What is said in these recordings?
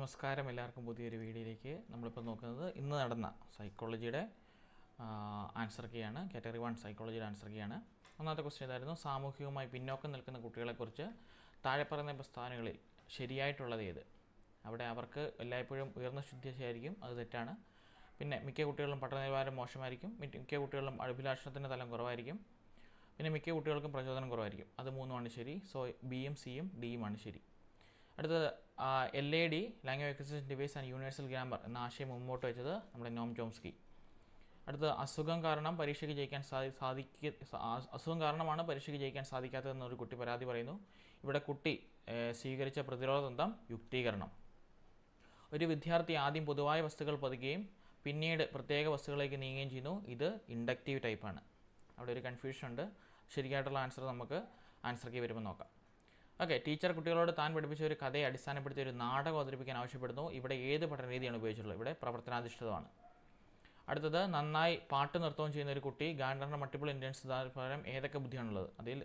നമസ്കാരം എല്ലാവർക്കും പുതിയൊരു വീഡിയോയിലേക്ക് നമ്മളിപ്പോൾ നോക്കുന്നത് ഇന്ന് നടന്ന സൈക്കോളജിയുടെ ആൻസർ കീയാണ് കാറ്റഗറി വൺ സൈക്കോളജിയുടെ ആൻസർ കീയാണ് ഒന്നാമത്തെ ക്വസ്റ്റ്യൻ ഇതായിരുന്നു സാമൂഹികമായി പിന്നോക്കം നിൽക്കുന്ന കുട്ടികളെക്കുറിച്ച് താഴെ പറയുന്ന പ്രസ്ഥാനങ്ങളിൽ ശരിയായിട്ടുള്ളത് ഏത്? അവിടെ അവർക്ക് എല്ലായ്പ്പോഴും ഉയർന്ന ശുദ്ധിയായിരിക്കും അത് തെറ്റാണ്. പിന്നെ മിക്ക കുട്ടികളും പഠന നിലവാരം മോശമായിരിക്കും മിക്ക കുട്ടികളും അഭിലാഷണത്തിന്റെ തലം കുറവായിരിക്കും പിന്നെ മിക്ക കുട്ടികൾക്കും പ്രചോദനം കുറവായിരിക്കും. അത് മൂന്നുമാണ് ശരി. സോ ബിയും സിയും ഡിയുമാണ് ശരി. അടുത്തത് L A D language acquisition device and universal grammar എന്ന ആശയം മുമ്പോട്ട് വെച്ചത് നമ്മുടെ നോം ചോംസ്കി അടുത്തത് അസുഖം കാരണം പരീക്ഷയ്ക്ക് ജയിക്കാൻ സാധി സാധിക്ക അസുഖം കാരണമാണ് പരീക്ഷയ്ക്ക് ജയിക്കാൻ സാധിക്കാത്തതെന്നൊരു കുട്ടി പരാതി പറയുന്നു. ഇവിടെ കുട്ടി സ്വീകരിച്ച പ്രതിരോധ തന്ത്രം യുക്തീകരണം. ഒരു വിദ്യാർത്ഥി ആദ്യം പൊതുവായ വസ്തുക്കൾ പതുക്കുകയും പിന്നീട് പ്രത്യേക വസ്തുക്കളിലേക്ക് നീങ്ങുകയും ചെയ്യുന്നു. ഇത് ഇൻഡക്റ്റീവ് ടൈപ്പാണ്. അവിടെ ഒരു കൺഫ്യൂഷൻ ഉണ്ട്. ശരിയായിട്ടുള്ള ആൻസർ നമുക്ക് ആൻസർ കീ വരുമ്പോൾ നോക്കാം. ഓക്കെ ടീച്ചർ കുട്ടികളോട് താൻ പഠിപ്പിച്ച ഒരു കഥയെ അടിസ്ഥാനപ്പെടുത്തി ഒരു നാടകം അവതരിപ്പിക്കാൻ ആവശ്യപ്പെടുന്നു. ഇവിടെ ഏത് പഠന രീതിയാണ് ഉപയോഗിച്ചിട്ടുള്ളത്? ഇവിടെ പ്രവർത്തനാധിഷ്ഠിതമാണ്. അടുത്തത് നന്നായി പാട്ട് നൃത്തവും ചെയ്യുന്ന ഒരു കുട്ടി ഗാൻഡറിന്റെ മൾട്ടിപ്പിൾ ഇന്റൻസ് പകരം ഏതൊക്കെ ബുദ്ധിയാണുള്ളത്? അതിൽ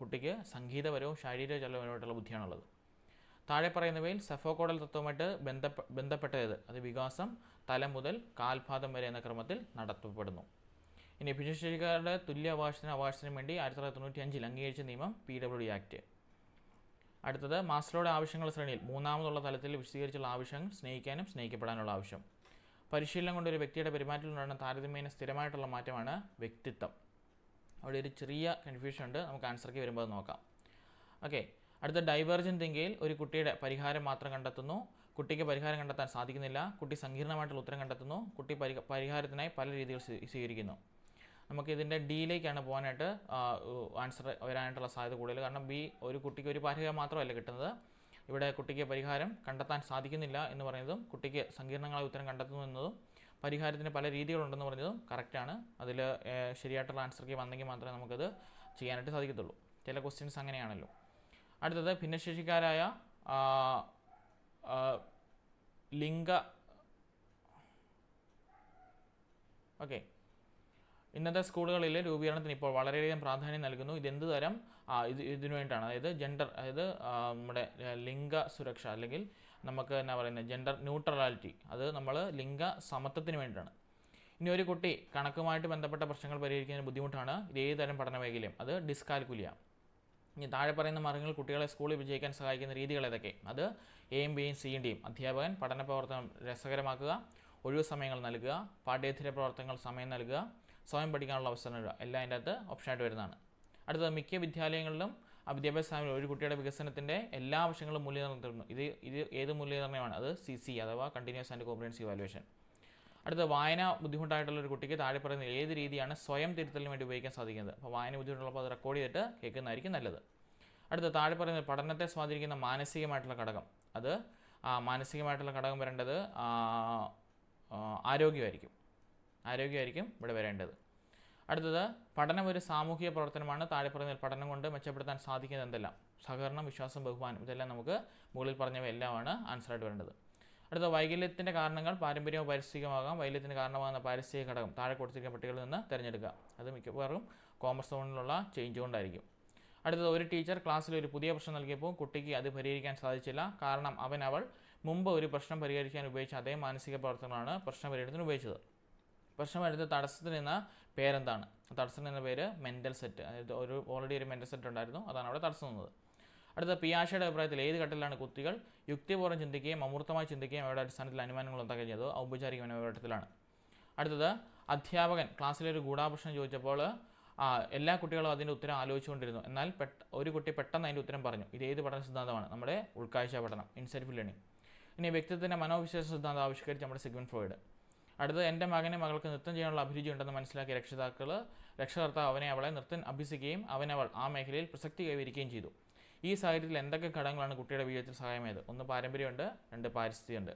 കുട്ടിക്ക് സംഗീതപരവും ശാരീരിക ചലനപരമായിട്ടുള്ള ബുദ്ധിയാണുള്ളത്. താഴെ പറയുന്നവയിൽ സെഫോക്കോഡൽ തത്വമായിട്ട് ബന്ധപ്പെ ബന്ധപ്പെട്ടത് അത് വികാസം തല മുതൽ കാൽപാദം വരെ എന്ന ക്രമത്തിൽ നടത്തപ്പെടുന്നു. ഇനി ഭിന്നശേഷിക്കാരുടെ തുല്യ അവകാശത്തിന് അവകാശത്തിനും വേണ്ടി ആയിരത്തി തൊള്ളായിരത്തി തൊണ്ണൂറ്റി അഞ്ചിൽ അംഗീകരിച്ച നിയമം പി ഡബ്ല്യു ഡി ആക്ട് അടുത്തത് മാസ്ലോയുടെ ആവശ്യങ്ങൾ ശ്രേണിയിൽ മൂന്നാമതുള്ള തലത്തിൽ വിശദീകരിച്ചുള്ള ആവശ്യം സ്നേഹിക്കാനും സ്നേഹിക്കപ്പെടാനുള്ള ആവശ്യം. പരിശീലനം കൊണ്ട് ഒരു വ്യക്തിയുടെ പെരുമാറ്റത്തിലുണ്ടാകുന്ന താരതമ്യേന സ്ഥിരമായിട്ടുള്ള മാറ്റമാണ് വ്യക്തിത്വം. അവിടെ ഒരു ചെറിയ കൺഫ്യൂഷൻ ഉണ്ട്. നമുക്ക് ആൻസർക്ക് വരുമ്പോൾ നോക്കാം. ഓക്കെ അടുത്ത ഡൈവേർജൻ തിങ്കയിൽ ഒരു കുട്ടിയുടെ പരിഹാരം മാത്രം കണ്ടെത്തുന്നു. കുട്ടിക്ക് പരിഹാരം കണ്ടെത്താൻ സാധിക്കുന്നില്ല. കുട്ടി സങ്കീർണമായിട്ടുള്ള ഉത്തരം കണ്ടെത്തുന്നു. കുട്ടി പരിഹാരത്തിനായി പല രീതികൾ സ്വീകരിക്കുന്നു. നമുക്ക് ഇതിന്റെ ഡിയിലേക്കാണ് പോകാനായിട്ട് ആൻസർ വരാനായിട്ടുള്ള സാധ്യത കൂടുതൽ. കാരണം ബി ഒരു കുട്ടിക്ക് ഒരു പരിഹാരം മാത്രമല്ല കിട്ടുന്നത്. ഇവിടെ കുട്ടിക്ക് പരിഹാരം കണ്ടെത്താൻ സാധിക്കുന്നില്ല എന്ന് പറയുന്നതും കുട്ടിക്ക് സങ്കീർണങ്ങളായ ഉത്തരം കണ്ടെത്തുന്നു എന്നതും പരിഹാരത്തിന് പല രീതികളുണ്ടെന്ന് പറഞ്ഞതും കറക്റ്റാണ് അതിൽ ശരിയായിട്ടുള്ള ആൻസർക്ക് വന്നെങ്കിൽ മാത്രമേ നമുക്കത് ചെയ്യാനായിട്ട് സാധിക്കത്തുള്ളൂ. ചില ക്വസ്റ്റ്യൻസ് അങ്ങനെയാണല്ലോ. അടുത്തത് ഭിന്നശേഷിക്കാരായ ലിംഗ ഓക്കെ. ഇന്നത്തെ സ്കൂളുകളിൽ രൂപീകരണത്തിന് ഇപ്പോൾ വളരെയധികം പ്രാധാന്യം നൽകുന്നു. ഇതെന്ത് തരം ഇത് ഇതിനു വേണ്ടിയിട്ടാണ്. അതായത് ജെൻഡർ അതായത് നമ്മുടെ ലിംഗ സുരക്ഷ അല്ലെങ്കിൽ നമുക്ക് എന്നാ പറയുന്നത് ജെൻഡർ ന്യൂട്രലാലിറ്റി അത് നമ്മൾ ലിംഗ സമത്വത്തിന് വേണ്ടിയിട്ടാണ്. ഇനി ഒരു കുട്ടി കണക്കുമായിട്ട് ബന്ധപ്പെട്ട പ്രശ്നങ്ങൾ പരിഹരിക്കുന്നതിന് ബുദ്ധിമുട്ടാണ്. ഇത് ഏത് തരം പഠന മേഖലയും? അത് ഡിസ്കാൽക്കുലിയ ഇനി താഴെ പറയുന്ന മാർഗങ്ങൾ കുട്ടികളെ സ്കൂളിൽ വിജയിക്കാൻ സഹായിക്കുന്ന രീതികൾ ഏതൊക്കെ? അത് എയും ബിയും സിയും ഡിയും അധ്യാപകൻ പഠന പ്രവർത്തനം രസകരമാക്കുക ഒഴിവു സമയങ്ങൾ നൽകുക പാഠ്യേതര പ്രവർത്തനങ്ങൾ സമയം നൽകുക സ്വയം പഠിക്കാനുള്ള അവസരം വരിക. എല്ലാം അതിന്റെ അകത്ത് ഓപ്ഷനായിട്ട് വരുന്നതാണ്. അടുത്തത് മിക്ക വിദ്യാലയങ്ങളിലും വിദ്യാഭ്യാസ സ്ഥാപനങ്ങളിൽ ഒരു കുട്ടിയുടെ വികസനത്തിന്റെ എല്ലാ ആവശ്യങ്ങളും മൂല്യനിർണയം ഇത് ഇത് ഏത് മൂല്യനിർണയമാണ്? അത് സി സി അഥവാ കണ്ടിന്യൂസ് ആൻഡ് കോംപ്രിഹെൻസീവ് വാലുവേഷൻ അടുത്ത വായന ബുദ്ധിമുട്ടായിട്ടുള്ള ഒരു കുട്ടിക്ക് താഴെ പറയുന്ന ഏത് രീതിയാണ് സ്വയം തിരുത്തലിന് വേണ്ടി ഉപയോഗിക്കാൻ സാധിക്കുന്നത്? അപ്പോൾ വായന ബുദ്ധിമുട്ടുള്ളപ്പോൾ അത് റെക്കോർഡ് ചെയ്തിട്ട് കേൾക്കുന്നതായിരിക്കും നല്ലത്. അടുത്ത താഴെ പറയുന്ന പഠനത്തെ സ്വാധീനിക്കുന്ന മാനസികമായിട്ടുള്ള ഘടകം. അത് മാനസികമായിട്ടുള്ള ഘടകം വരേണ്ടത് ആരോഗ്യമായിരിക്കും. ആരോഗ്യമായിരിക്കും ഇവിടെ വരേണ്ടത്. അടുത്തത് പഠനം ഒരു സാമൂഹിക പ്രവർത്തനമാണ്. താഴെ പറയുന്ന പഠനം കൊണ്ട് മെച്ചപ്പെടുത്താൻ സാധിക്കുന്നത് എന്തെല്ലാം? സഹകരണം വിശ്വാസം ബഹുമാനം. ഇതെല്ലാം നമുക്ക് മുകളിൽ പറഞ്ഞവയെല്ലാമാണ് ആൻസറായിട്ട് വരേണ്ടത്. അടുത്ത വൈകല്യത്തിന്റെ കാരണങ്ങൾ പാരമ്പര്യമോ പാരിസ്ഥിതികമാകാം. വൈകല്യത്തിന് കാരണമാകുന്ന പാരിസ്ഥിതിക ഘടകം. താഴെ കൊടുത്തിരിക്കുന്ന പട്ടികയിൽ നിന്ന് തിരഞ്ഞെടുക്കുക. അത് മിക്കവാറും കോമേഴ്സ് സോണിലുള്ള ചേഞ്ച് കൊണ്ടായിരിക്കും. അടുത്തത് ഒരു ടീച്ചർ ക്ലാസ്സിൽ ഒരു പുതിയ പ്രശ്നം നൽകിയപ്പോൾ കുട്ടിക്ക് അത് പരിഹരിക്കാൻ സാധിച്ചില്ല. കാരണം അവൻ അവൾ മുമ്പ് ഒരു പ്രശ്നം പരിഹരിക്കാൻ ഉപയോഗിച്ച അതേ മാനസിക പ്രവർത്തനങ്ങളാണ് പ്രശ്നം പരിഹരിക്കുന്നതിന് ഉപയോഗിച്ചത്. പ്രശ്നം വരുന്നത് തടസ്സത്തിൽ നിന്ന പേരെന്താണ്? തടസ്സത്തിന് എന്ന പേര് മെന്റൽ സെറ്റ്. അതായത് ഒരു ഓൾറെഡി ഒരു മെന്റൽ സെറ്റ് ഉണ്ടായിരുന്നു. അതാണ് അവിടെ തടസ്സം നിന്നത് അടുത്ത പിയാഷയുടെ അഭിപ്രായത്തിൽ ഏത് ഘട്ടത്തിലാണ് കുട്ടികൾ യുക്തിപൂർവം ചിന്തിക്കുകയും അമൂർത്തമായി ചിന്തിക്കുകയും അവരുടെ അടിസ്ഥാനത്തിൽ അനുമാനങ്ങൾ ഉണ്ടാക്കുകയും ചെയ്തത് ഔപചാരിക മനോഘട്ടത്തിലാണ് അടുത്തത് അധ്യാപകൻ ക്ലാസ്സിലൊരു ഗൂഢാപ്രശ്നം ചോദിച്ചപ്പോൾ എല്ലാ കുട്ടികളും അതിന്റെ ഉത്തരം ആലോചിച്ചുകൊണ്ടിരുന്നു. എന്നാൽ ഒരു കുട്ടി പെട്ടെന്ന് അതിന്റെ ഉത്തരം പറഞ്ഞു. ഇത് ഏത് പഠന സിദ്ധാന്തമാണ്? നമ്മുടെ ഉൾക്കാഴ്ച പഠനം ഇൻസെൽഫ് ലേണിംഗ്. ഇനി വ്യക്തിത്വത്തിന്റെ മനോവിശേഷ സിദ്ധാന്തം ആവിഷ്കരിച്ച് നമ്മുടെ സിഗ്മൻ ഫ്രോയിഡ്. അടുത്തത് എന്റെ മകനെ മകൾക്ക് നൃത്തം ചെയ്യാനുള്ള അഭിരുചി ഉണ്ടെന്ന് മനസ്സിലാക്കിയ രക്ഷിതാക്കൾ രക്ഷകർത്താവ് അവനെ അവളെ നൃത്തം അഭ്യസിക്കുകയും അവനവൾ ആ മേഖലയിൽ പ്രസക്തി കൈവരിക്കുകയും ചെയ്തു. ഈ സാഹചര്യത്തിൽ എന്തൊക്കെ ഘടകങ്ങളാണ് കുട്ടിയുടെ വിജയത്തിൽ സഹായമായത്? ഒന്ന് പാരമ്പര്യമുണ്ട് രണ്ട് പാരിസ്ഥിതിയുണ്ട്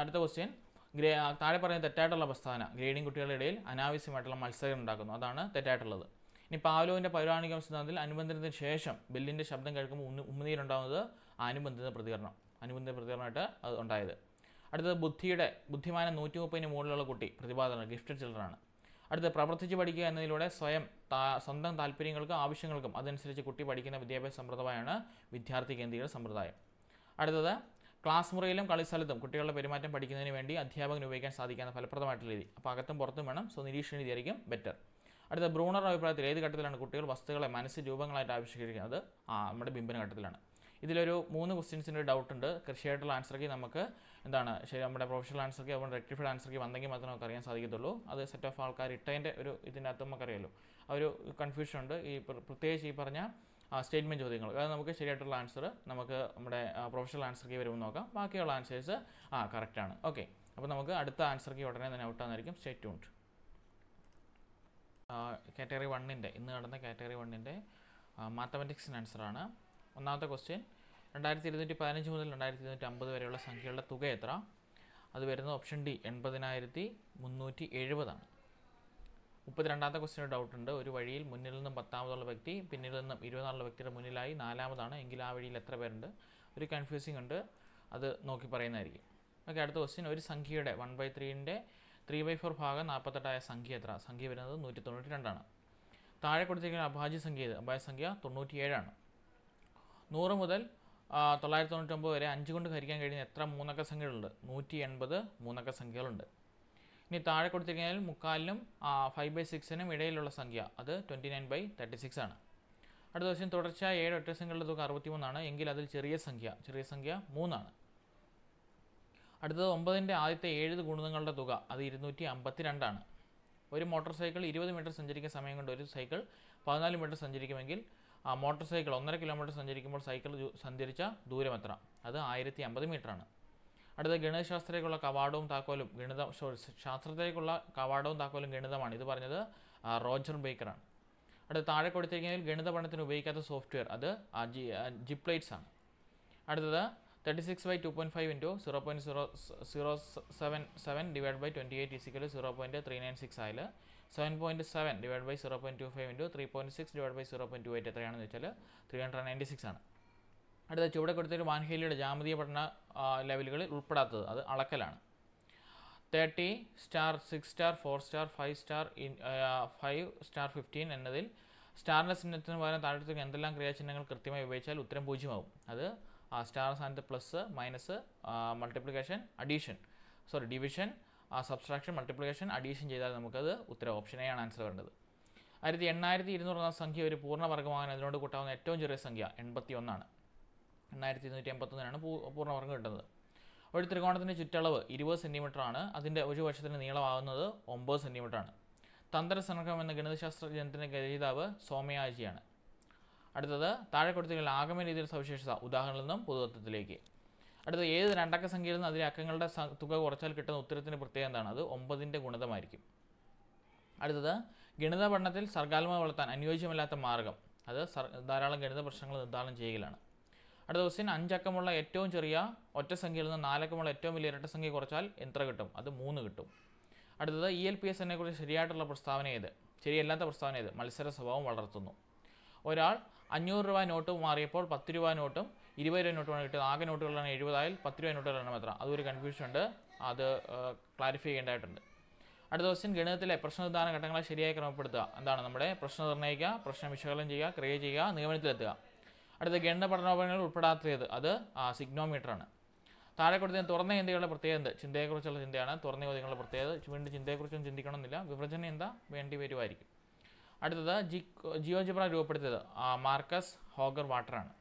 അടുത്ത ക്വസ്റ്റ്യൻ ഗ്രേ താഴെ പറയുന്ന തെറ്റായിട്ടുള്ള പ്രസ്താവന ഗ്രേഡിംഗ് കുട്ടികളുടെ ഇടയിൽ അനാവശ്യമായിട്ടുള്ള മത്സരം ഉണ്ടാക്കുന്നു. അതാണ് തെറ്റായിട്ടുള്ളത്. ഇനി പാവലോവിന്റെ പൗരാണിക സിദ്ധാന്തത്തിൽ അനുബന്ധത്തിന് ശേഷം ബില്ലിന്റെ ശബ്ദം കേൾക്കുമ്പോൾ ഉണ്ണി ഉമ്മനീരുണ്ടാകുന്നത് അനുബന്ധിത പ്രതികരണം അനുബന്ധിത പ്രതികരണമായിട്ട് അത് ഉണ്ടായത്. അടുത്തത് ബുദ്ധിയുടെ ബുദ്ധിമാനം നൂറ്റി മുപ്പതിന് മുകളിലുള്ള കുട്ടി പ്രതിപാദനം ഗിഫ്റ്റഡ് ചിൽഡ്രൻ ആണ്. അടുത്തത് പ്രവർത്തിച്ച് പഠിക്കുക എന്നതിലൂടെ സ്വയം സ്വന്തം താല്പര്യങ്ങൾക്കും ആവശ്യങ്ങൾക്കും അതനുസരിച്ച് കുട്ടി പഠിക്കുന്ന വിദ്യാഭ്യാസ സമ്പ്രദായമാണ് വിദ്യാർത്ഥി കേന്ദ്രീകൃത സമ്പ്രദായം. അടുത്തത് ക്ലാസ് മുറിയിലും കളിസ്ഥലത്തും കുട്ടികളുടെ പെരുമാറ്റം പഠിക്കുന്നതിന് വേണ്ടി അധ്യാപകന് ഉപയോഗിക്കാൻ സാധിക്കുന്ന ഫലപ്രദമായിട്ടുള്ള രീതി. അപ്പോൾ അകത്തും പുറത്തും വേണം. സോ നിരീക്ഷണ രീതി ആയിരിക്കും ബെറ്റർ അടുത്ത ബ്രൂണർ അഭിപ്രായത്തിൽ ഏത് ഘട്ടത്തിലാണ് കുട്ടികൾ വസ്തുക്കളെ മനസ്സ് രൂപങ്ങളായിട്ട് ആവിഷ്കരിക്കുന്നത്? ആ നമ്മുടെ ബിംബന ഘട്ടത്തിലാണ്. ഇതിലൊരു മൂന്ന് ക്വസ്റ്റ്യൻസിന്റെ ഡൗട്ട് ഉണ്ട്. കൃഷിയായിട്ടുള്ള ആൻസറൊക്കെ നമുക്ക് എന്താണ് ശരി നമ്മുടെ പ്രൊഫഷണൽ ആൻസർക്ക് അപ്പോൾ റെക്ടിഫൈഡ് ആൻസർക്ക് വന്നെങ്കിൽ മാത്രമേ നമുക്ക് അറിയാൻ സാധിക്കത്തുള്ളൂ. അത് സെറ്റ് ഓഫ് ആൾക്കാർ ഇട്ടതിന്റെ ഒരു ഇതിന്റെ അകത്ത് നമുക്കറിയാമല്ലോ ആ ഒരു കൺഫ്യൂഷൻ ഉണ്ട്. ഈ പ്ര- പ്രത്യേകിച്ച് ഈ പറഞ്ഞ സ്റ്റേറ്റ്മെന്റ് ചോദ്യങ്ങൾ. അതായത് നമുക്ക് ശരിയായിട്ടുള്ള ആൻസർ നമുക്ക് നമ്മുടെ പ്രൊഫഷണൽ ആൻസർക്ക് വരുമ്പോൾ നോക്കാം. ബാക്കിയുള്ള ആൻസേഴ്സ് ആ കറക്റ്റാണ് ഓക്കെ അപ്പോൾ നമുക്ക് അടുത്ത ആൻസർക്ക് ഉടനെ തന്നെ ഔട്ടാന്നായിരിക്കും സ്റ്റേറ്റ് ട്യൂൺഡ് കാറ്റഗറി വണ്ണിന്റെ ഇന്ന് നടന്ന കാറ്റഗറി വണ്ണിന്റെ മാത്തമെറ്റിക്സിന്റെ ആൻസറാണ് ഒന്നാമത്തെ ക്വസ്റ്റ്യൻ രണ്ടായിരത്തി ഇരുന്നൂറ്റി പതിനഞ്ച് മുതൽ രണ്ടായിരത്തി ഇരുന്നൂറ്റി അമ്പത് വരെയുള്ള സംഖ്യകളുടെ തുക എത്ര? അത് വരുന്നത് ഓപ്ഷൻ ഡി എൺപതിനായിരത്തി മുന്നൂറ്റി എഴുപതാണ് മുപ്പത്തിരണ്ടാമത്തെ ക്വസ്റ്റിന് ഡൗട്ട് ഉണ്ട്. ഒരു വഴിയിൽ മുന്നിൽ നിന്നും പത്താമതുള്ള വ്യക്തി പിന്നിൽ നിന്നും ഇരുപതാമുള്ള വ്യക്തിയുടെ മുന്നിലായി നാലാമതാണ്. എങ്കിൽ ആ വഴിയിൽ എത്ര പേരുണ്ട്? ഒരു കൺഫ്യൂസിംഗ് ഉണ്ട്. അത് നോക്കി പറയുന്നതായിരിക്കും. ഓക്കെ അടുത്ത ക്വസ്റ്റ്യൻ ഒരു സംഖ്യയുടെ വൺ ബൈ ത്രീന്റെ ത്രീ ബൈ ഫോർ ഭാഗം നാൽപ്പത്തെട്ടായ സംഖ്യ എത്ര? സംഖ്യ വരുന്നത് നൂറ്റി തൊണ്ണൂറ്റി രണ്ടാണ് താഴെ കൊടുത്തിരിക്കുന്ന അഭാജ്യ സംഖ്യ അഭാജ്യ സംഖ്യ തൊണ്ണൂറ്റിയേഴാണ്. നൂറ് മുതൽ തൊള്ളായിരത്തി തൊണ്ണൂറ്റൊമ്പത് വരെ അഞ്ച് കൊണ്ട് ഹരിക്കാൻ കഴിയുന്ന എത്ര മൂന്നക്ക സംഖ്യകളുണ്ട്? നൂറ്റി എൺപത് മൂന്നക്ക സംഖ്യകളുണ്ട്. ഇനി താഴെ കൊടുത്തിരിക്കുന്നതിൽ മുക്കാലിനും ഫൈവ് ബൈ സിക്സിനും ഇടയിലുള്ള സംഖ്യ അത് twenty nine by thirty six ആണ്. അടുത്ത ദിവസം തുടർച്ചയായ ഏഴ് ഒറ്റ സംഖ്യകളുടെ തുക അറുപത്തിമൂന്നാണ്. എങ്കിൽ അതിൽ ചെറിയ സംഖ്യ ചെറിയ സംഖ്യ മൂന്നാണ്. അടുത്തത് ഒമ്പതിന്റെ ആദ്യത്തെ ഏഴ് ഗുണിതങ്ങളുടെ തുക അത് ഇരുന്നൂറ്റി അമ്പത്തി രണ്ടാണ് ഒരു മോട്ടോർ സൈക്കിൾ ഇരുപത് മീറ്റർ സഞ്ചരിക്കുന്ന സമയം കൊണ്ട് ഒരു സൈക്കിൾ പതിനാല് മീറ്റർ സഞ്ചരിക്കുമെങ്കിൽ ആ മോട്ടോർ സൈക്കിൾ ഒന്നര കിലോമീറ്റർ സഞ്ചരിക്കുമ്പോൾ സൈക്കിൾ സഞ്ചരിച്ച ദൂരം എത്ര? അത് ആയിരത്തി അമ്പത് മീറ്ററാണ്. അടുത്ത ഗണിതശാസ്ത്രത്തിലേക്കുള്ള കവാടവും താക്കോലും ഗണിത ശാസ്ത്രത്തിലേക്കുള്ള കവാടവും താക്കോലും ഗണിതമാണ്. ഇത് പറഞ്ഞത് റോജർ ബേക്കറാണ്. അടുത്ത താഴെ കൊടുത്തിരിക്കുന്നതിൽ ഗണിത പഠനത്തിന് ഉപയോഗിക്കാത്ത സോഫ്റ്റ്വെയർ അത് ജിപ്ലേറ്റ്സ് ആണ് അടുത്തത് thirty six by two point five into zero point zero zero seven seven divide by twenty eight is equal zero point three nine six ആയാൽ seven point seven divide by zero point two five into three point six divide by zero point two eight എത്രയാണെന്ന് വെച്ചാൽ three hundred ninety six ആണ്. അടുത്ത ചുവടെ കൊടുത്തൊരു വാൻഹേലിയുടെ ജാമതീയ പഠന ലെവലുകളിൽ ഉൾപ്പെടാത്തത് അത് അളക്കലാണ്. Thirty star six star four star five star in five star fifteen എന്നതിൽ സ്റ്റാറിന്റെ ചിഹ്നത്തിന് പകരം താഴത്തേക്ക് എന്തെല്ലാം ക്രിയാചിഹ്നങ്ങൾ കൃത്യമായി ഉപയോഗിച്ചാൽ ഉത്തരം പൂജ്യമാവും. അത് ആ സ്റ്റാർ സ്ഥാനത്ത് plus minus multiplication addition sorry division subtraction multiplication addition ചെയ്താൽ നമുക്കത് ഉത്തരം ഓപ്ഷൻ എ ആണ് ആൻസർ വേണ്ടത്. ആയിരത്തി എണ്ണായിരത്തി ഇരുന്നൂറ് എന്ന സംഖ്യ ഒരു പൂർണവർഗമാകാൻ അതിനോട് കൂട്ടാവുന്ന ഏറ്റവും ചെറിയ സംഖ്യ എൺപത്തി ഒന്നാണ് എണ്ണായിരത്തി ഇരുന്നൂറ്റി എൺപത്തൊന്നിനാണ് പൂർണവർഗം കിട്ടുന്നത്. ഒരു ത്രികോണത്തിന്റെ ചുറ്റളവ് ഇരുപത് സെന്റിമീറ്റർ ആണ്. അതിന്റെ ഒരു വശത്തിന്റെ നീളമാകുന്നത് ഒമ്പത് സെന്റിമീറ്റർ ആണ്. തന്ത്രസംഗ്രഹം എന്ന ഗണിതശാസ്ത്രജ്ഞത്തിന്റെ രചയിതാവ് സോമയാജിയാണ് അടുത്തത് താഴെ കൊടുത്തിരിക്കുന്ന ആഗമ രീതിയുടെ സവിശേഷത ഉദാഹരണത്തിൽ നിന്നും പൊതുതത്വത്തിലേക്ക്. അടുത്തത് ഏത് രണ്ടക്ക സംഖ്യയിൽ നിന്ന് അതിലെ അക്കങ്ങളുടെ തുക കുറച്ചാൽ കിട്ടുന്ന ഉത്തരത്തിന്റെ പ്രത്യേകത എന്താണ്? അത് ഒമ്പതിന്റെ ഗുണിതമായിരിക്കും. അടുത്തത് ഗണിത പഠനത്തിൽ സർഗാത്മക വളർത്താൻ അനുയോജ്യമല്ലാത്ത മാർഗം. അത് ധാരാളം ഗണിത പ്രശ്നങ്ങൾ നിർദ്ധാരണം ചെയ്യുകയാണ്. അടുത്ത ക്വസ്റ്റ്യൻ അഞ്ചക്കമുള്ള ഏറ്റവും ചെറിയ ഒറ്റ സംഖ്യയിൽ നിന്ന് നാലക്കമുള്ള ഏറ്റവും വലിയ ഇരട്ട സംഖ്യ കുറച്ചാൽ എത്ര കിട്ടും? അത് മൂന്ന് കിട്ടും. അടുത്തത് ഇ എൽ പി എസ് എന്നെ കുറിച്ച് ശരിയായിട്ടുള്ള പ്രസ്താവന ഏത്? ശരിയല്ലാത്ത പ്രസ്താവന ഏത്? മത്സര സ്വഭാവം വളർത്തുന്നു. ഒരാൾ അഞ്ഞൂറ് രൂപ നോട്ട് മാറിയപ്പോൾ പത്ത് രൂപ നോട്ടും ഇരുപത് രൂപ നോട്ടുമാണ് കിട്ടിയത്. ആകെ നോട്ടുകളാണ് എഴുപതായാൽ പത്ത് രൂപ നോട്ടുകളാണ് എത്ര. അതൊരു കൺഫ്യൂഷൻ ഉണ്ട്. അത് ക്ലാരിഫൈ ചെയ്യേണ്ടതായിട്ടുണ്ട്. അടുത്ത ക്വസ്റ്റ്യൻ ഗണിതത്തിലെ പ്രശ്നനിർദ്ധാരണ ഘട്ടങ്ങളെ ശരിയായി ക്രമപ്പെടുത്തുക. എന്താണ് നമ്മുടെ പ്രശ്നം നിർണയിക്കുക പ്രശ്നം വിശകലനം ചെയ്യുക ക്രിയ ചെയ്യുക നിഗമനത്തിലെത്തുക. അടുത്ത ഗണിത പഠനോപകരണങ്ങൾ ഉൾപ്പെടാത്തത് അത് സിഗ്നോമീറ്റർ ആണ് താഴെ കൊടുത്ത തുറന്ന ചിന്തകളുടെ പ്രത്യേകത എന്ത്? ചിന്തയെക്കുറിച്ചുള്ള ചിന്തയാണ്. തുറന്ന ചോദ്യങ്ങളുടെ പ്രത്യേകത. വീണ്ടും ചിന്തയെക്കുറിച്ചൊന്നും ചിന്തിക്കണമെന്നില്ല. വിഭജനം എന്താ? വേണ്ടി വരുമായിരിക്കും. അടുത്തത് ജി ജിയോജിബ്ര രൂപപ്പെടുത്തിയത് മാർക്കസ് ഹോഗർ വാട്ടറാണ്.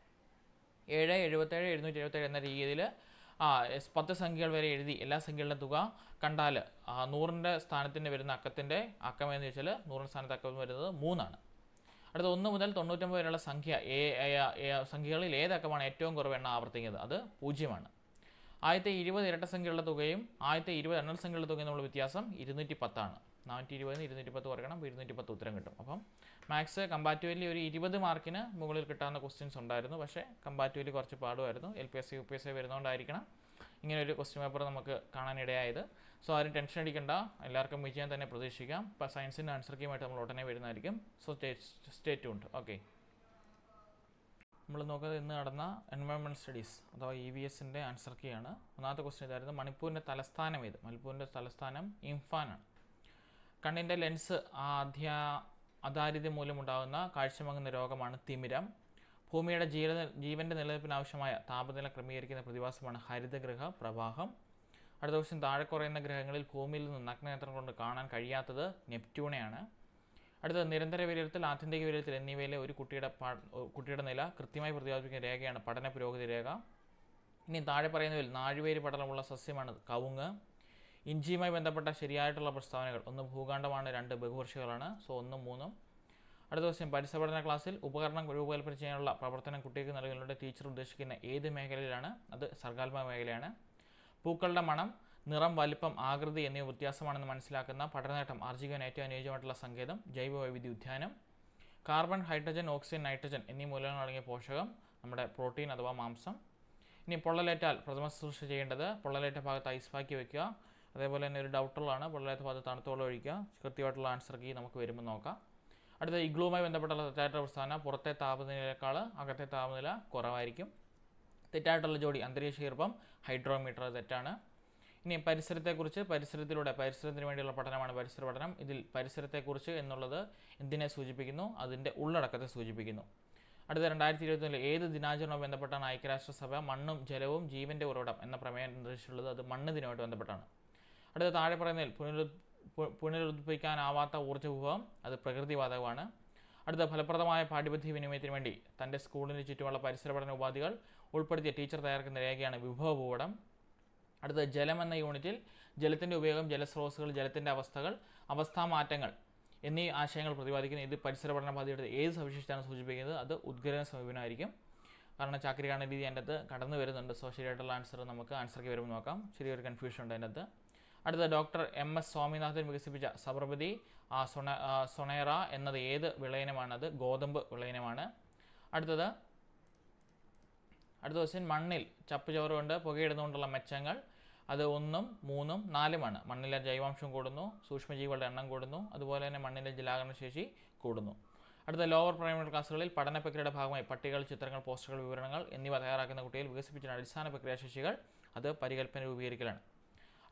ഏഴ് എഴുപത്തേഴ് എഴുന്നൂറ്റി എഴുപത്തേഴ് എന്ന രീതിയിൽ ആ പത്ത് സംഖ്യകൾ വരെ എഴുതി എല്ലാ സംഖ്യകളുടെ തുക കണ്ടാൽ നൂറിന്റെ സ്ഥാനത്തിന് വരുന്ന അക്കത്തിന്റെ അക്കം എന്ന് വെച്ചാൽ നൂറിന്റെ സ്ഥാനത്ത് അക്കം വരുന്നത് മൂന്നാണ്. അടുത്ത ഒന്ന് മുതൽ തൊണ്ണൂറ്റൊമ്പത് വരെയുള്ള സംഖ്യ ഏ സംഖ്യകളിൽ ഏതക്കമാണ് ഏറ്റവും കുറവ് എണ്ണം ആവർത്തിക്കുന്നത്? അത് പൂജ്യമാണ്. ആദ്യത്തെ ഇരുപത് ഇരട്ട സംഖ്യകളുടെ തുകയും ആദ്യത്തെ ഇരുപത് എണ്ണൽ സംഖ്യകളുടെ തുകയും തമ്മിലുള്ള വ്യത്യാസം ഇരുന്നൂറ്റി പത്താണ്. നാനൂറ്റി ഇരുപതിന് ഇരുന്നൂറ്റി പത്ത് കുറയ്ക്കണം അപ്പോൾ ഇരുന്നൂറ്റി പത്ത് ഉത്തരം കിട്ടും. അപ്പം മാത്സ് കമ്പാറ്റീവ്ലി ഒരു ഇരുപത് മാർക്കിന് മുകളിൽ കിട്ടാവുന്ന ക്വസ്റ്റ്യൻസ് ഉണ്ടായിരുന്നു. പക്ഷേ കമ്പാറ്റീവ്ലി കുറച്ച് പാടുമായിരുന്നു. L P S C U P S C വരുന്നതുകൊണ്ടായിരിക്കണം ഇങ്ങനെ ഒരു ക്വസ്റ്റ്യൻ പേപ്പർ നമുക്ക് കാണാനിടയായത്. സോ ആരും ടെൻഷൻ അടിക്കണ്ട. എല്ലാവർക്കും വിജയം തന്നെ പ്രതീക്ഷിക്കാം. ഇപ്പോൾ സയൻസിന്റെ ആൻസർ കീമായിട്ട് നമ്മൾ ഉടനെ വരുന്നതായിരിക്കും. സോ സ്റ്റേ ഉണ്ട് ഓക്കെ നമ്മൾ നോക്കുന്നത് ഇന്ന് നടന്ന എൻവയോൺമെന്റ് സ്റ്റഡീസ് അഥവാ ഇ വി എസിന്റെ ആൻസർ കീയാണ് ഒന്നാമത്തെ ക്വസ്റ്റ്യൻ ഇതായിരുന്നു മണിപ്പൂരിന്റെ തലസ്ഥാനം ഏത്? മണിപ്പൂരിന്റെ തലസ്ഥാനം ഇംഫാനാണ്. കണ്ണിന്റെ ലെൻസ് ആദ്യ അധാരിത മൂലമുണ്ടാകുന്ന കാഴ്ചമങ്ങുന്ന രോഗമാണ് തിമിരം. ഭൂമിയുടെ ജീവ ജീവന്റെ നിലനിൽപ്പിന് ആവശ്യമായ താപനില ക്രമീകരിക്കുന്ന പ്രതിഭാസമാണ് ഹരിതഗൃഹ പ്രവാഹം. അടുത്ത ദിവസം താഴെ കുറയുന്ന ഗ്രഹങ്ങളിൽ ഭൂമിയിൽ നിന്ന് നഗ്നനേത്രം കൊണ്ട് കാണാൻ കഴിയാത്തത് നെപ്റ്റ്യൂണെയാണ്. അടുത്തത് നിരന്തര വിലയിരുത്തൽ ആത്യന്തിക വിലയിരുത്തൽ എന്നിവയിലെ ഒരു കുട്ടിയുടെ കുട്ടിയുടെ നില കൃത്യമായി പ്രതിപാദിപ്പിക്കുന്ന രേഖയാണ് പഠന പുരോഗതി രേഖ. ഇനി താഴെ പറയുന്നതിൽ നാഴുവേര് പടലമുള്ള സസ്യമാണ് കവുങ്ങ്. ഇഞ്ചിയുമായി ബന്ധപ്പെട്ട ശരിയായിട്ടുള്ള പ്രസ്താവനകൾ. ഒന്ന് ഭൂഖണ്ഡമാണ് രണ്ട് ബഹുവർഷികളാണ്. സോ ഒന്നും മൂന്നും. അടുത്ത ദിവസം പരിസരപഠന ക്ലാസ്സിൽ ഉപകരണം രൂപകൽപ്പന ചെയ്യാനുള്ള പ്രവർത്തനം കുട്ടികൾക്ക് നൽകുന്നതിലൂടെ ടീച്ചർ ഉദ്ദേശിക്കുന്ന ഏത് മേഖലയിലാണ്? അത് സർഗാത്മക മേഖലയാണ്. പൂക്കളുടെ മണം നിറം വലിപ്പം ആകൃതി എന്നിവ വ്യത്യാസമാണെന്ന് മനസ്സിലാക്കുന്ന പഠനനേട്ടം ആർജിക്കാൻ ഏറ്റവും അനുയോജ്യമായിട്ടുള്ള സങ്കേതം ജൈവ വൈവിധ്യ ഉദ്യാനം. കാർബൺ ഹൈഡ്രജൻ ഓക്സിജൻ നൈട്രജൻ എന്നീ മൂലകങ്ങൾ അടങ്ങിയ പോഷകം നമ്മുടെ പ്രോട്ടീൻ അഥവാ മാംസം. ഇനി പൊള്ളലേറ്റാൽ പ്രഥമ ശുശ്രൂഷ ചെയ്യേണ്ടത് പൊള്ളലേറ്റ ഭാഗത്ത് ഐസ് പാക്കി വെക്കുക. അതേപോലെ തന്നെ ഒരു ഡൗട്ടുള്ളതാണ് പൊള്ളലേറ്റ ഭാഗത്ത് തണുത്തോളം ഒഴിക്കുക കൃത്യമായിട്ടുള്ള ആൻസർ കീ നമുക്ക് വരുമ്പോൾ നോക്കാം. അടുത്ത ഇഗ്ലുവുമായി ബന്ധപ്പെട്ടുള്ള തെറ്റായിട്ടുള്ള പ്രസ്ഥാനം പുറത്തെ താപനിലയേക്കാൾ അകത്തെ താപനില കുറവായിരിക്കും. തെറ്റായിട്ടുള്ള ജോഡി അന്തരീക്ഷ ഈർപ്പം ഹൈഡ്രോമീറ്റർ തെറ്റാണ്. ഇനി പരിസരത്തെക്കുറിച്ച് പരിസരത്തിലൂടെ പരിസരത്തിന് വേണ്ടിയുള്ള പഠനമാണ് പരിസര പഠനം. ഇതിൽ പരിസരത്തെക്കുറിച്ച് എന്നുള്ളത് എന്തിനെ സൂചിപ്പിക്കുന്നു? അതിന്റെ ഉള്ളടക്കത്തെ സൂചിപ്പിക്കുന്നു. അടുത്ത രണ്ടായിരത്തി ഇരുപത്തൊന്നിൽ ഏത് ദിനാചരണവും ബന്ധപ്പെട്ടാണ് ഐക്യരാഷ്ട്രസഭ മണ്ണും ജലവും ജീവന്റെ ഉറവിടം എന്ന പ്രമേയം നിർദ്ദേശിച്ചിട്ടുള്ളത്? അത് മണ്ണ് ദിനമായിട്ട് ബന്ധപ്പെട്ടാണ്. അടുത്ത താഴെ പറയുന്നതിൽ പുനരു പുനരുദ്ധിപ്പിക്കാനാവാത്ത ഊർജ വിഭവം അത് പ്രകൃതിവാതകമാണ്. അടുത്ത ഫലപ്രദമായ പാഠ്യപദ്ധതി വിനിമയത്തിന് വേണ്ടി തന്റെ സ്കൂളിന് ചുറ്റുമുള്ള പരിസര പഠന ഉപാധികൾ ഉൾപ്പെടുത്തിയ ടീച്ചർ തയ്യാറാക്കുന്ന രേഖയാണ് വിഭവ ഭൂപടം. അടുത്ത ജലം എന്ന യൂണിറ്റിൽ ജലത്തിന്റെ ഉപയോഗം ജലസ്രോതസ്സുകൾ ജലത്തിന്റെ അവസ്ഥകൾ അവസ്ഥാമാറ്റങ്ങൾ എന്നീ ആശയങ്ങൾ പ്രതിപാദിക്കുന്ന. ഇത് പരിസര പഠന പദ്ധതിയുടെ ഏത് സവിശേഷതയാണ് സൂചിപ്പിക്കുന്നത്? അത് ഉദ്ഗ്രഹ സമീപനമായിരിക്കും. കാരണം ചാക്രി കാണുന്ന രീതി അതിന്റെ അകത്ത് കടന്നു വരുന്നുണ്ട്. സോ ശരിയായിട്ടുള്ള ആൻസർ നമുക്ക് ആൻസർക്ക് വരുമ്പോൾ നോക്കാം. ചെറിയൊരു കൺഫ്യൂഷൻ ഉണ്ട് അതിന്റെ അകത്ത്. അടുത്ത ഡോക്ടർ എം എസ് സ്വാമിനാഥൻ വികസിപ്പിച്ച സബർമതി സൊണ സൊണേറ എന്നത് ഏത് വിളയനമാണ് അത് ഗോതമ്പ് വിളയനമാണ്. അടുത്തത് അടുത്ത ക്വസ്റ്റ്യൻ മണ്ണിൽ ചപ്പ് ചവറ് കൊണ്ട് പുകയിടുന്നുകൊണ്ടുള്ള മെച്ചങ്ങൾ അത് ഒന്നും മൂന്നും നാലുമാണ്. മണ്ണിലെ ജൈവാംശം കൂടുന്നു സൂക്ഷ്മജീവികളുടെ എണ്ണം കൂടുന്നു അതുപോലെ തന്നെ മണ്ണിലെ ജലാകരണ ശേഷി കൂടുന്നു. അടുത്ത ലോവർ പ്രൈമറി ക്ലാസ്സുകളിൽ പഠന പ്രക്രിയയുടെ ഭാഗമായി പട്ടികൾ ചിത്രങ്ങൾ പോസ്റ്ററുകൾ വിവരണങ്ങൾ എന്നിവ തയ്യാറാക്കുന്ന കുട്ടികൾ വികസിപ്പിച്ച അടിസ്ഥാന പ്രക്രിയാശേഷികൾ അത് പരികല്പന രൂപീകരിക്കലാണ്.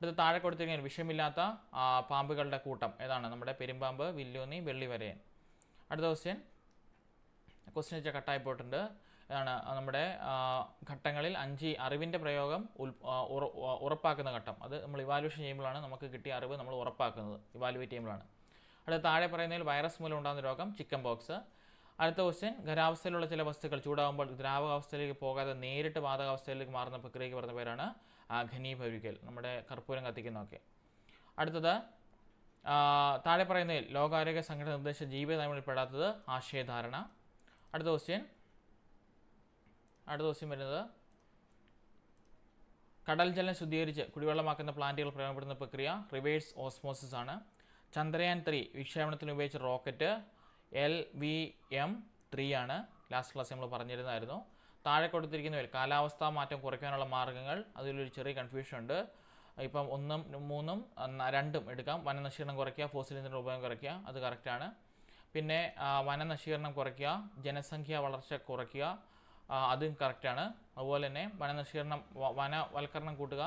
അടുത്ത താഴെ കൊടുത്തിരിക്കുന്ന വിഷമില്ലാത്ത പാമ്പുകളുടെ കൂട്ടം. ഏതാണ്? നമ്മുടെ പെരുമ്പാമ്പ് വില്ലോന്നി വെള്ളിവരയൻ. അടുത്ത ക്വസ്റ്റ്യൻ ക്വസ്റ്റ്യൻ വെച്ചാൽ കട്ടായി പോയിട്ടുണ്ട്. ഇതാണ് നമ്മുടെ ഘട്ടങ്ങളിൽ അഞ്ച് അറിവിന്റെ പ്രയോഗം ഉറപ്പാക്കുന്ന ഘട്ടം. അത് നമ്മൾ ഇവാലുവേഷൻ ചെയ്യുമ്പോഴാണ് നമുക്ക് കിട്ടിയ അറിവ് നമ്മൾ ഉറപ്പാക്കുന്നത്. ഇവാലുവേറ്റ് ചെയ്യുമ്പോഴാണ്. അടുത്ത താഴെ പറയുന്നതിൽ വൈറസ് മൂലം ഉണ്ടാകുന്ന രോഗം ചിക്കൻ ബോക്സ് അടുത്ത ക്വസ്റ്റ്യൻ ഖരാവസ്ഥയിലുള്ള ചില വസ്തുക്കൾ ചൂടാകുമ്പോൾ ദ്രാവകാവസ്ഥയിലേക്ക് പോകാതെ നേരിട്ട് വാതകാവസ്ഥയിലേക്ക് മാറുന്ന പ്രക്രിയയ്ക്ക് പറഞ്ഞ പേരാണ് ഘനീഭവിക്കൽ. നമ്മുടെ കർപ്പൂരം കത്തിക്കുന്നതൊക്കെ അടുത്തത് താഴെ പറയുന്നതിൽ ലോകാരോഗ്യ സംഘടന നിർദ്ദേശ ജീവിത നയങ്ങളിൽ പെടാത്തത് ആശയധാരണ. അടുത്ത ക്വസ്റ്റ്യൻ അടുത്ത ക്വസ്റ്റ്യൻ വരുന്നത് കടൽ ജലം ശുദ്ധീകരിച്ച് കുടിവെള്ളമാക്കുന്ന പ്ലാന്റുകൾ പ്രയോജനപ്പെടുന്ന പ്രക്രിയ റിവേഴ്സ് ഓസ്മോസിസ് ആണ്. ചന്ദ്രയാൻ ത്രീ വിക്ഷേപണത്തിന് ഉപയോഗിച്ച rocket L V M three ആണ്. ലാസ്റ്റ് ക്ലാസ് നമ്മൾ പറഞ്ഞിരുന്നായിരുന്നു. താഴെ കൊടുത്തിരിക്കുന്നവയിൽ കാലാവസ്ഥാ മാറ്റം കുറയ്ക്കാനുള്ള മാർഗങ്ങൾ അതിലൊരു ചെറിയ കൺഫ്യൂഷൻ ഉണ്ട്. ഇപ്പം ഒന്നും മൂന്നും രണ്ടും എടുക്കാം. വനനശീകരണം കുറയ്ക്കുക ഫോസിൽ ഇന്ധന ഉപയോഗം കുറയ്ക്കുക അത് കറക്റ്റാണ് പിന്നെ വനനശീകരണം കുറയ്ക്കുക ജനസംഖ്യ വളർച്ച കുറയ്ക്കുക അതും കറക്റ്റാണ് അതുപോലെ തന്നെ വനനശീകരണം വനവൽക്കരണം കൂട്ടുക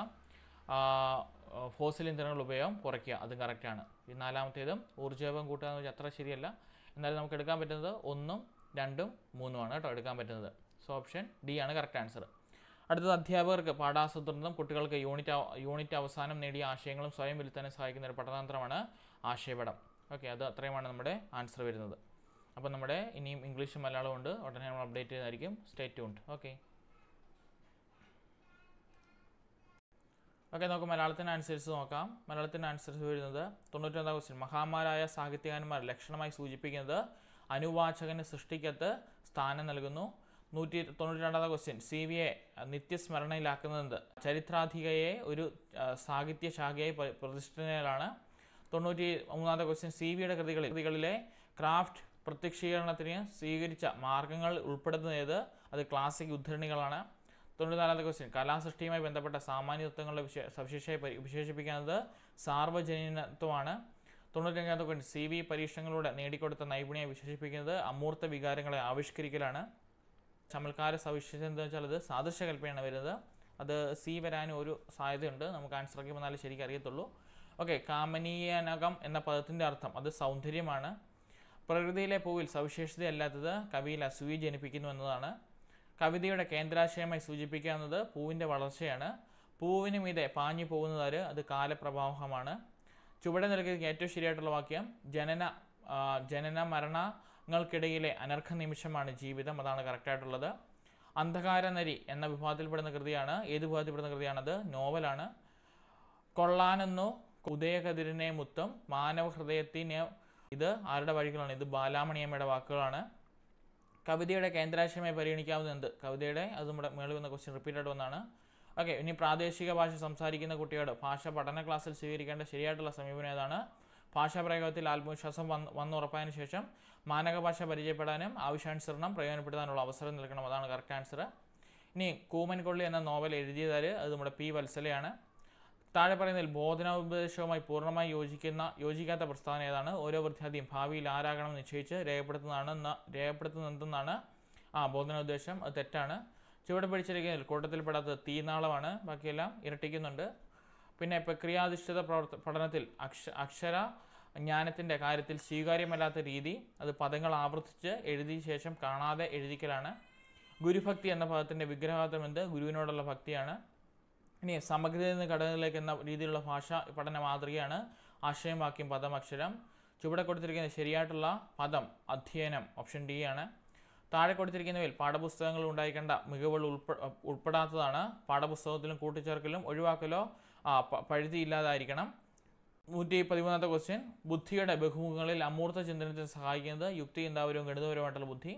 ഫോസിൽ ഇന്ധനങ്ങളുടെ ഉപയോഗം കുറയ്ക്കുക അതും കറക്റ്റാണ് ഈ നാലാമത്തേതും ഊർജോപം കൂട്ടുക എന്ന് വെച്ചാൽ അത്ര ശരിയല്ല. എന്നാലും നമുക്ക് എടുക്കാൻ പറ്റുന്നത് ഒന്നും രണ്ടും മൂന്നുമാണ് കേട്ടോ എടുക്കാൻ പറ്റുന്നത്. സോ ഓപ്ഷൻ ഡി ആണ് കറക്റ്റ് ആൻസർ അടുത്തത് അധ്യാപകർക്ക് പാഠാസൂത്രണം കുട്ടികൾക്ക് യൂണിറ്റ് യൂണിറ്റ് അവസാനം നേടിയ ആശയങ്ങളും സ്വയം വിൽത്താനും സഹായിക്കുന്ന ഒരു പഠനതന്ത്രമാണ് ആശയപടം. ഓക്കെ അത് അത്രയുമാണ് നമ്മുടെ ആൻസർ വരുന്നത്. അപ്പോൾ നമ്മുടെ ഇനിയും ഇംഗ്ലീഷും മലയാളവും ഉണ്ട്. ഉടനെ നമ്മൾ അപ്ഡേറ്റ് ചെയ്തായിരിക്കും സ്റ്റേ ട്യൂൺഡ് ഓക്കെ ഓക്കെ നമുക്ക് മലയാളത്തിന് അനുസരിച്ച് നോക്കാം. മലയാളത്തിന് അനുസരിച്ച് വരുന്നത് തൊണ്ണൂറ്റൊന്നാം ക്വസ്റ്റ്യൻ മഹാമാരായ സാഹിത്യകാരന്മാർ ലക്ഷണമായി സൂചിപ്പിക്കുന്നത് അനുവാചകന് സൃഷ്ടിക്കത്ത് സ്ഥാനം നൽകുന്നു. നൂറ്റി തൊണ്ണൂറ്റി രണ്ടാമത്തെ ക്വസ്റ്റ്യൻ സി വി എ നിത്യസ്മരണയിലാക്കുന്നത് ചരിത്രാധികയെ ഒരു സാഹിത്യ ശാഖയായി പ്ര- പ്രതിഷ്ഠിക്കുന്നതിലാണ് തൊണ്ണൂറ്റി മൂന്നാമത്തെ ക്വസ്റ്റ്യൻ സി വിയുടെ കൃതികളിൽ കൃതികളിലെ ക്രാഫ്റ്റ് പ്രത്യക്ഷീകരണത്തിന് സ്വീകരിച്ച മാർഗങ്ങൾ ഉൾപ്പെടുത്തുന്നത് അത് ക്ലാസിക് ഉദ്ധരണികളാണ്. തൊണ്ണൂറ്റിനാലാമത്തെ ക്വസ്റ്റ്യൻ കലാസൃഷ്ടിയുമായി ബന്ധപ്പെട്ട സാമാന്യ തത്വങ്ങളുടെ വിശേ സവിശേഷമായി പരി- വിശേഷിപ്പിക്കുന്നത് സാർവജനീനത്വമാണ്. തൊണ്ണൂറ്റഞ്ചാമത്തെ ക്വസ്റ്റ്യൻ സി വി പരീക്ഷണങ്ങളിലൂടെ നേടിക്കൊടുത്ത നൈപുണ്യം വിശേഷിപ്പിക്കുന്നത് അമൂർത്ത വികാരങ്ങളെ ആവിഷ്കരിക്കലാണ്. ചമൽക്കാര സവിശേഷത എന്താ വെച്ചാൽ അത് സാദൃശ്യകൽപ്പനയാണ് വരുന്നത്. അത് സി വരാനും ഒരു സാധ്യതയുണ്ട്. നമുക്ക് ആൻസർ ആക്കി വന്നാലേ ശരിക്കും അറിയത്തുള്ളൂ. ഓക്കെ കാമനീയനകം എന്ന പദത്തിന്റെ അർത്ഥം അത് സൗന്ദര്യമാണ്. പ്രകൃതിയിലെ പൂവിൽ സവിശേഷതയല്ലാത്തത് കവിയിൽ അസൂയി ജനിപ്പിക്കുന്നു എന്നതാണ്. കവിതയുടെ കേന്ദ്രാശയമായി സൂചിപ്പിക്കാവുന്നത് പൂവിന്റെ വളർച്ചയാണ്. പൂവിന് മീതെ പാഞ്ഞു പോകുന്നതാര് അത് കാലപ്രവാഹമാണ്. ചുവടെ നൽകിയ ഏറ്റവും ശരിയായിട്ടുള്ള വാക്യം ജനന ജനന മരണങ്ങൾക്കിടയിലെ അനർഘ നിമിഷമാണ് ജീവിതം അതാണ് കറക്റ്റായിട്ടുള്ളത്. അന്ധകാരനരി എന്ന വിഭാഗത്തിൽപ്പെടുന്ന കൃതിയാണ് ഏത് വിഭാഗത്തിൽപ്പെടുന്ന കൃതിയാണത്? നോവലാണ്. കൊള്ളാനെന്നു ഉദയകതിരിനെ മുത്തം മാനവ ഹൃദയത്തിനെ ഇത് ആരുടെ വഴികളാണ്? ഇത് ബാലാമണിയമ്മയുടെ വാക്കുകളാണ്. കവിതയുടെ കേന്ദ്രാശയമായി പരിഗണിക്കാവുന്നത് കവിതയുടെ? അത് നമ്മുടെ മേളിൽ വന്ന ക്വസ്റ്റ്യൻ റിപ്പീറ്റഡ് വന്നാണ് ഓക്കെ ഇനി പ്രാദേശിക ഭാഷ സംസാരിക്കുന്ന കുട്ടിയോട് ഭാഷ പഠന ക്ലാസ്സിൽ സ്വീകരിക്കേണ്ട ശരിയായിട്ടുള്ള സമീപനം ഏതാണ്? ഭാഷാ പ്രയോഗത്തിൽ ആത്മവിശ്വാസം വന്ന് വന്നുറപ്പായതിനു ശേഷം മാനക ഭാഷ പരിചയപ്പെടാനും ആവശ്യാനുസരണം പ്രയോജനപ്പെടുത്താനുള്ള അവസരം നൽകണം. അതാണ് കറക്റ്റ് ആൻസർ ഇനി കൂമൻകൊള്ളി എന്ന നോവൽ എഴുതിയതാര്? അത് നമ്മുടെ പി വത്സലയാണ്. താഴെ പറയുന്നതിൽ ബോധനോപദേശവുമായി പൂർണമായി യോജിക്കുന്ന യോജിക്കാത്ത പ്രസ്താവന ഏതാണ്? ഓരോ വിദ്യാർത്ഥിയും ഭാവിയിൽ ആരാകണം നിശ്ചയിച്ച് രേഖപ്പെടുത്തുന്നതാണ് രേഖപ്പെടുത്തുന്നതെന്നാണ് ആ ബോധനോദ്ദേശം അത് തെറ്റാണ്. ചുവടെ പിടിച്ചിരിക്കുന്നതിൽ കൂട്ടത്തിൽപ്പെടാത്തത് തീനാളമാണ്. ബാക്കിയെല്ലാം ഇരട്ടിക്കുന്നുണ്ട്. പിന്നെ പ്രക്രിയാധിഷ്ഠിത പ്രവർത്ത പഠനത്തിൽ അക്ഷ അക്ഷര ജ്ഞാനത്തിന്റെ കാര്യത്തിൽ സ്വീകാര്യമല്ലാത്ത രീതി അത് പദങ്ങൾ ആവർത്തിച്ച് എഴുതിയ ശേഷം കാണാതെ എഴുതിക്കലാണ്. ഗുരുഭക്തി എന്ന പദത്തിന്റെ വിഗ്രഹാർത്ഥം എന്ത്? ഗുരുവിനോടുള്ള ഭക്തിയാണ്. ഇനി സമഗ്രതയിൽ നിന്ന് ഘടകങ്ങളിലേക്ക് എന്ന രീതിയിലുള്ള ഭാഷ പഠന മാതൃകയാണ് ആശയം വാക്യം പദം അക്ഷരം. ചുവടെ കൊടുത്തിരിക്കുന്ന ശരിയായിട്ടുള്ള പദം അധ്യയനം ഓപ്ഷൻ ഡി ആണ്. താഴെ കൊടുത്തിരിക്കുന്നവയിൽ പാഠപുസ്തകങ്ങൾ ഉണ്ടായിക്കേണ്ട മികവുകൾ ഉൾപ്പെ ഉൾപ്പെടാത്തതാണ്. പാഠപുസ്തകത്തിലും കൂട്ടിച്ചേർക്കലും ഒഴിവാക്കലോ പഴുതി ഇല്ലാതായിരിക്കണം. നൂറ്റി പതിമൂന്നാമത്തെ ക്വസ്റ്റ്യൻ ബുദ്ധിയുടെ ബഹുമുഖങ്ങളിൽ അമൂർത്ത ചിന്തനത്തിന് സഹായിക്കുന്നത് യുക്തി ചിന്താപരവും ഗണിതപരമായിട്ടുള്ള ബുദ്ധി.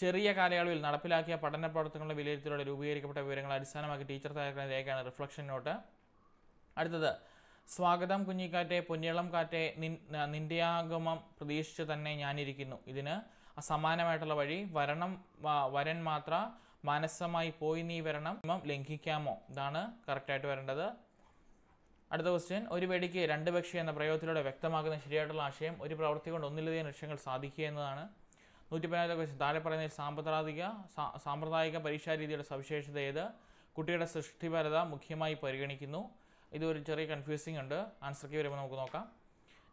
ചെറിയ കാലയളവിൽ നടപ്പിലാക്കിയ പഠന പ്രവർത്തനങ്ങളുടെ വിലയിരുത്തലോടെ രൂപീകരിക്കപ്പെട്ട വിവരങ്ങൾ അടിസ്ഥാനമാക്കി ടീച്ചർ തയ്യാറാക്കുന്ന രേഖയാണ് റിഫ്ലക്ഷൻ നോട്ട് അടുത്തത് സ്വാഗതം കുഞ്ഞിക്കാറ്റെ പൊന്നിയളം കാറ്റെ നിൻ നിന്റെ ആഗമം പ്രതീക്ഷിച്ച് തന്നെ ഞാനിരിക്കുന്നു. ഇതിന് സമാനമായിട്ടുള്ള വഴി വരണം വരൻ മാത്ര മനസ്സമായി പോയി നീ വരണം ലംഘിക്കാമോ? ഇതാണ് കറക്റ്റായിട്ട് വരേണ്ടത്. അടുത്ത ക്വസ്റ്റ്യൻ ഒരു വെടിക്ക് രണ്ട് പക്ഷി എന്ന പ്രയോഗത്തിലൂടെ വ്യക്തമാക്കുന്ന ശരിയായിട്ടുള്ള ആശയം ഒരു പ്രവൃത്തി കൊണ്ട് ഒന്നിലധികം ലക്ഷ്യങ്ങൾ സാധിക്കുക എന്നതാണ് നൂറ്റി പതിനാറ് ക്വസ്റ്റ്യൻ താഴെ പറയുന്ന സാമ്പ്രദായിക സാമ്പ്രദായിക പരീക്ഷാ രീതിയുടെ സവിശേഷത ഏത്? കുട്ടിയുടെ സൃഷ്ടിപരത മുഖ്യമായി പരിഗണിക്കുന്നു. ഇതൊരു ചെറിയ കൺഫ്യൂസിംഗ് ഉണ്ട്. ആൻസർക്ക് വരുമ്പോൾ നമുക്ക് നോക്കാം.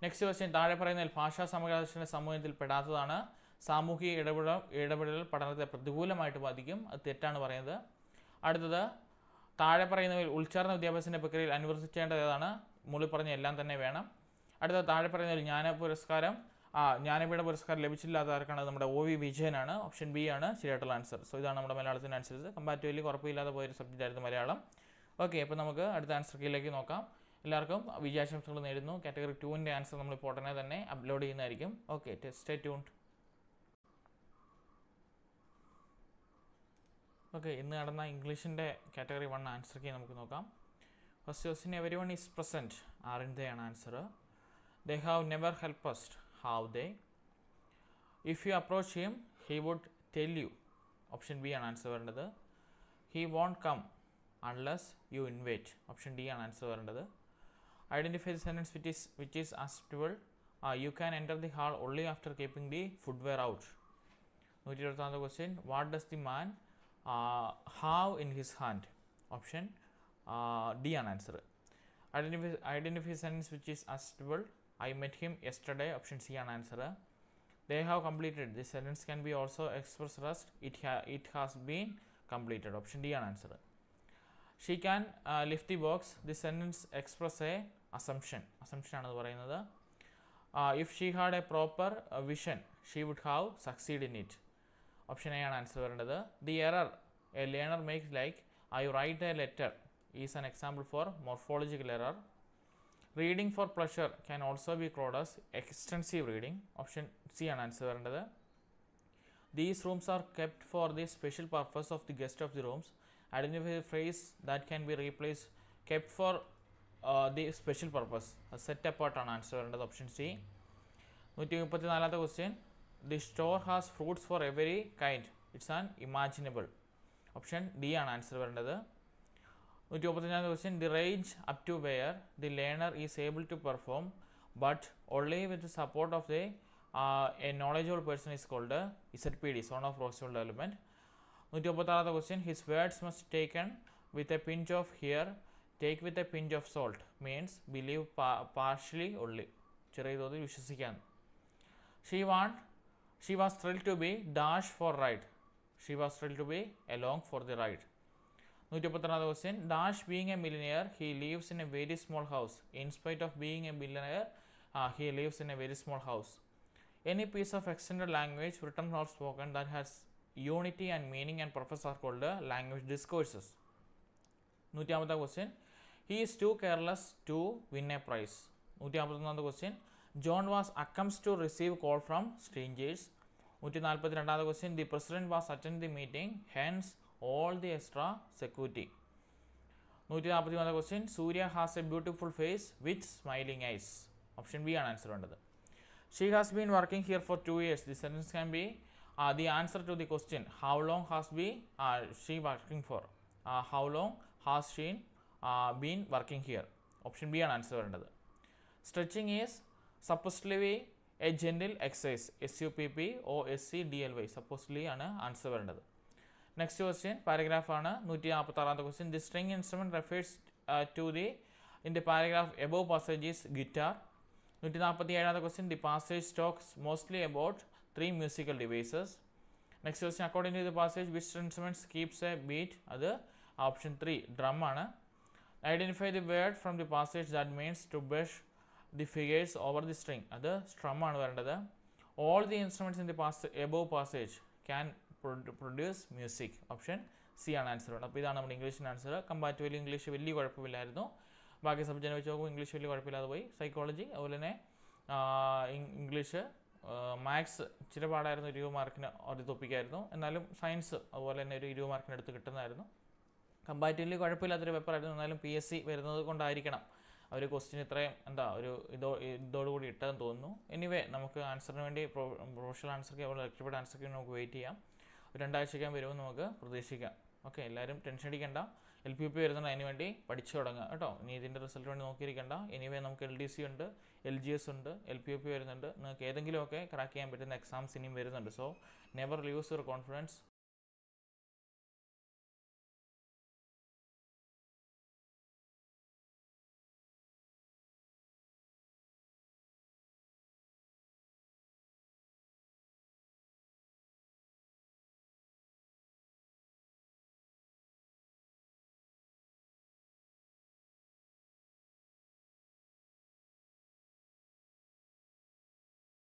നെക്സ്റ്റ് ക്വസ്റ്റ്യൻ താഴെ പറയുന്ന ഭാഷാ സമകാലത്തിന്റെ സമൂഹത്തിൽ പെടാത്തതാണ്. സാമൂഹിക ഇടപെടൽ ഇടപെടൽ പഠനത്തെ പ്രതികൂലമായിട്ട് ബാധിക്കും. അത് തെറ്റാണ് പറയുന്നത്. അടുത്തത് താഴെ പറയുന്നവയിൽ ഉൾച്ചേർന്ന വിദ്യാഭ്യാസത്തിന്റെ പ്രക്രിയയിൽ അനുവർത്തിക്കേണ്ടത് ഏതാണ്? മുകളിൽ പറഞ്ഞ എല്ലാം തന്നെ വേണം. അടുത്തത് താഴെ പറയുന്നതിൽ ജ്ഞാന പുരസ്കാരം ആ ജ്ഞാനപീഠ പുരസ്കാരം ലഭിച്ചില്ലാത്ത ആർക്കാണ് നമ്മുടെ ഒ വി വിജയനാണ്. ഓപ്ഷൻ ബി ആണ് ശരിയായിട്ടുള്ള ആൻസർ. സോ ഇതാണ് നമ്മുടെ മലയാളത്തിന്റെ ആൻസേഴ്സ് കമ്പാരിറ്റീവ്ലി കുഴപ്പമില്ലാതെ പോയൊരു സബ്ജക്റ്റ് ആയിരുന്നു മലയാളം. ഓക്കെ അപ്പോൾ നമുക്ക് അടുത്ത ആൻസർ കീഴിലേക്ക് നോക്കാം. എല്ലാവർക്കും വിജയാശംസകൾ നേരുന്നു. കാറ്റഗറി ടുവിന്റെ ആൻസർ നമ്മൾ ഇപ്പോൾ ഉടനെ തന്നെ അപ്ലോഡ് ചെയ്യുന്നതായിരിക്കും. ഓക്കെ സ്റ്റേ ട്യൂൺഡ് ഓക്കെ ഇന്ന് നടന്ന ഇംഗ്ലീഷിന്റെ കാറ്റഗറി വൺ ആൻസർ കീ നമുക്ക് നോക്കാം. First question every one is present ആറിന്റെ ആണ് answer they have never help how they if you approach him he would tell you. Option b and answer another he won't come unless you invite. Option d and answer another identify the sentence which is which is acceptable. Uh, you can enter the hall only after keeping the footwear out. 127th question what does the man uh, have in his hand? Option uh, d and answer. Identify identify sentence which is acceptable. I met him yesterday option C ആണ് answer they have completed this sentence can be also expressed as it ha it has been completed option d ആണ് answer she can uh, lift the box this sentence express a assumption assumption ആണ് ഇത് പറയുന്നത് uh, if she had a proper uh, vision she would have succeed in it option A ആണ് answer വരേണ്ടത് the error a learner makes like I write a letter is an example for morphological error Reading for pleasure can also be called as extensive reading option C ആണ് answer വരേണ്ടത് these rooms are kept for the special purpose of the guest of the rooms identify phrase that can be replace kept for the special purpose set അപ്പാർട്ടാണ് answer വരേണ്ടത് option C നൂറ്റി മുപ്പത്തി നാലാമത്തെ question the store has fruits for every kind it's an imaginable option D ആണ് answer വരേണ്ടത് നൂറ്റി മുപ്പത്തഞ്ചാമത്തെ question the range up to where the learner is able to perform but only with support of the a knowledgeable person is called Z P D zone of proximal development നൂറ്റി മുപ്പത്താറാമത്തെ question his words must taken with a pinch of hear take with a pinch of salt means believe partially ഉള്ളി ചെറിയ തോതിൽ വിശ്വസിക്കാൻ she want she was thrill to be dash for ride she was thrill to be along for the ride നൂറ്റി മുപ്പത്തിരണ്ടാമത് question dash being a millionaire he lives in a very small house in spite of being a millionaire he lives in a very small house any piece of extend language written or spoken that has unity and meaning and purpose are called language discourses നൂറ്റിയാമത്തെ question he is too careless to win a prize നൂറ്റി അമ്പത്തൊന്നാമത്തെ question John was അക്കംസ് to receive call from strangers നൂറ്റി നാൽപ്പത്തി രണ്ടാമത്തെ question the president was attend the meeting hence all the extra security നൂറ്റി നാൽപ്പത്തി മൂന്നാമത്തെ question Surya has a beautiful face with smiling eyes option B ആണ് answer വേണ്ടത്. She has been working here for two years the sentence can be the answer to the question how long has be she working for how long has she been working here option B ആണ് answer വരേണ്ടത് stretching is supposedly a gentle exercise S U P P O S C D L Y supposedly ആണ് answer വരേണ്ടത് next question paragraph ആണ് നൂറ്റി നാൽപ്പത്തി ആറാമത്തെ question the string instrument refers to the in the paragraph above passage is guitar നൂറ്റി നാൽപ്പത്തി ഏഴാമത്തെ question the passage talks mostly about three musical devices next question according to the passage which instruments keeps a beat അത് option three drum ആണ്. Identify the word from the passage that means to brush the figures over the string അത് strum ആണ് വരേണ്ടത്. All the instruments in the pass above passage can produce music option C ആണ് answer വേണം അപ്പോൾ ഇതാണ് നമ്മുടെ ഇംഗ്ലീഷിന്റെ answer comparatively English വലിയ കുഴപ്പമില്ലായിരുന്നു. ബാക്കി സബ്ജക്റ്റിനെ വെച്ച് നോക്കുമ്പോൾ ഇംഗ്ലീഷ് വലിയ കുഴപ്പമില്ലാതെ പോയി. സൈക്കോളജി അതുപോലെ തന്നെ ഇംഗ്ലീഷ് മാത്സ് ഇച്ചിരി പാടായിരുന്നു. ഇരുപത് മാർക്കിന് ഒരു തൊപ്പിക്കായിരുന്നു. എന്നാലും സയൻസ് അതുപോലെ തന്നെ ഒരു ഇരുപത് മാർക്കിന് അടുത്ത് കിട്ടുന്നതായിരുന്നു. കമ്പാരിറ്റീവ്ലി കുഴപ്പമില്ലാത്തൊരു പേപ്പറായിരുന്നു എന്നാലും പി എസ് സി വരുന്നത് കൊണ്ടായിരിക്കണം. അവർ ക്വസ്റ്റ്യൻ ഇത്രയും എന്താ ഒരു ഇതോ ഇതോടുകൂടി ഇട്ടതെന്ന് തോന്നുന്നു. എനിവേ നമുക്ക് ആൻസറിന് വേണ്ടി പ്രൊഫഷണൽ ആൻസർക്ക് അതുപോലെ എക്സ്പെർട്ട് ആൻസർക്ക് നമുക്ക് വെയിറ്റ് ചെയ്യാം. രണ്ടാഴ്ചയ്ക്കാൻ വരുമെന്ന് നമുക്ക് പ്രതീക്ഷിക്കാം. ഓക്കെ എല്ലാവരും ടെൻഷൻ അടിക്കേണ്ട. എൽ പി പി വരുന്നുണ്ട് അതിന് വേണ്ടി പഠിച്ചു തുടങ്ങുക കേട്ടോ. ഇനി ഇതിന്റെ റിസൾട്ട് വേണ്ടി നോക്കിയിരിക്കേണ്ട. എനിവേ നമുക്ക് എൽ ഡി സി ഉണ്ട് എൽ ജി എസ് ഉണ്ട് എൽ പി പി വരുന്നുണ്ട്. നിങ്ങൾക്ക് ഏതെങ്കിലുമൊക്കെ ക്രാക്ക് ചെയ്യാൻ പറ്റുന്ന എക്സാംസ് ഇനിയും വരുന്നുണ്ട്. So never lose your confidence